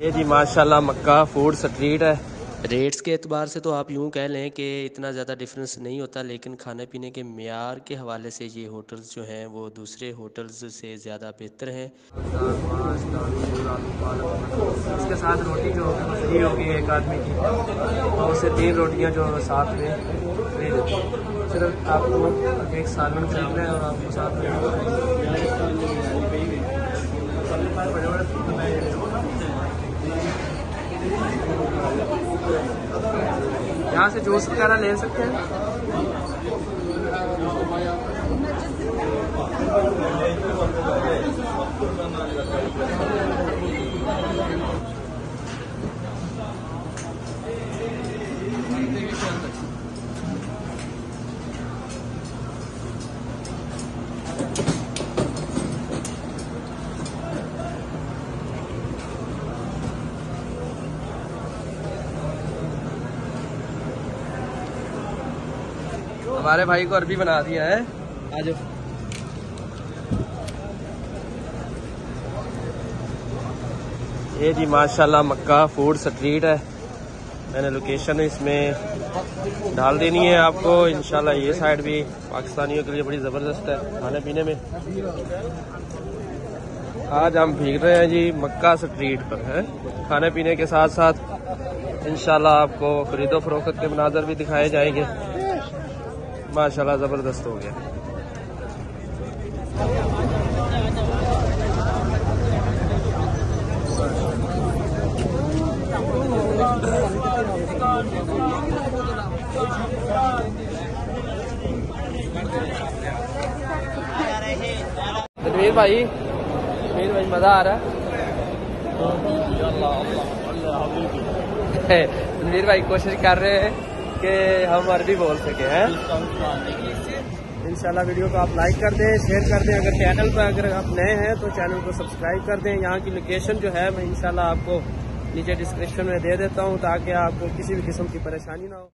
ये जी माशाल्लाह मक्का फ़ूड स्ट्रीट है। रेट्स के अतबार से तो आप यूँ कह लें कि इतना ज़्यादा डिफरेंस नहीं होता लेकिन खाने पीने के मैार के हवाले से ये होटल्स जो हैं वो दूसरे होटल्स से ज़्यादा बेहतर हैं। इसके साथ रोटी जो फ्री होगी एक आदमी की और उससे तीन रोटियाँ जो साथ में फ्री देती सिर्फ़ आपको एक सालन खरीदना है और आपको साथ में यहाँ से जूस वगैरह ले सकते हैं? हमारे भाई को अरबी बना दिया है। आज ये जी, माशाल्लाह मक्का फ़ूड स्ट्रीट है। मैंने लोकेशन इसमें डाल देनी है आपको। इंशाल्लाह ये साइड भी पाकिस्तानियों के लिए बड़ी ज़बरदस्त है खाने पीने में। आज हम भीग रहे हैं जी मक्का स्ट्रीट पर, है। खाने पीने के साथ साथ इंशाल्लाह आपको खरीदो फरोख्त के मनाजर भी दिखाए जाएँगे। माशाल्लाह ज़बरदस्त हो गया। रणवीर भाई रणवीर भाई मज़ा आ रहा है। रणवीर भाई कोशिश कर रहे हैं। कि हम अरबी बोल सके हैं। इंशाल्लाह वीडियो को आप लाइक कर दें शेयर कर दें। अगर चैनल पर अगर आप नए हैं तो चैनल को सब्सक्राइब कर दें। यहाँ की लोकेशन जो है, मैं इंशाल्लाह आपको नीचे डिस्क्रिप्शन में दे देता हूँ, ताकि आपको किसी भी किस्म की परेशानी ना हो।